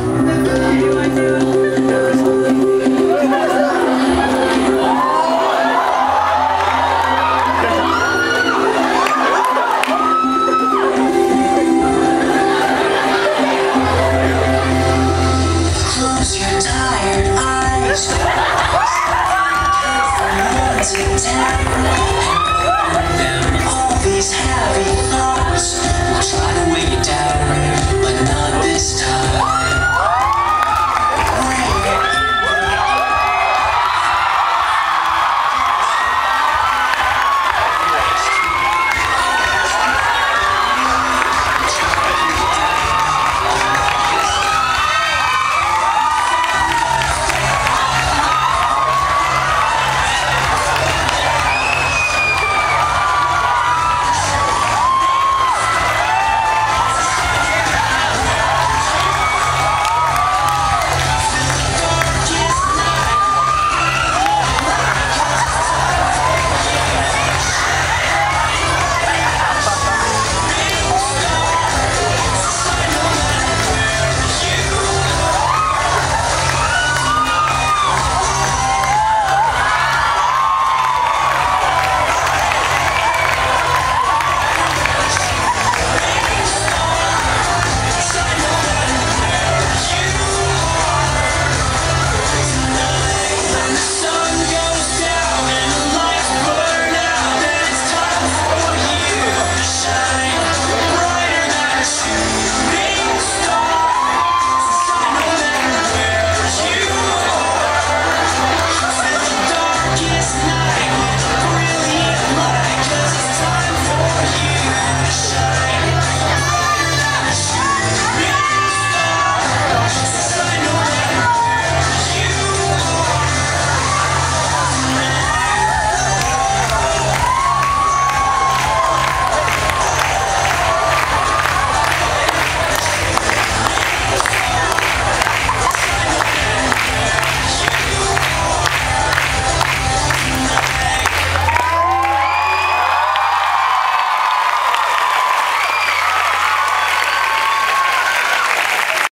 Amen.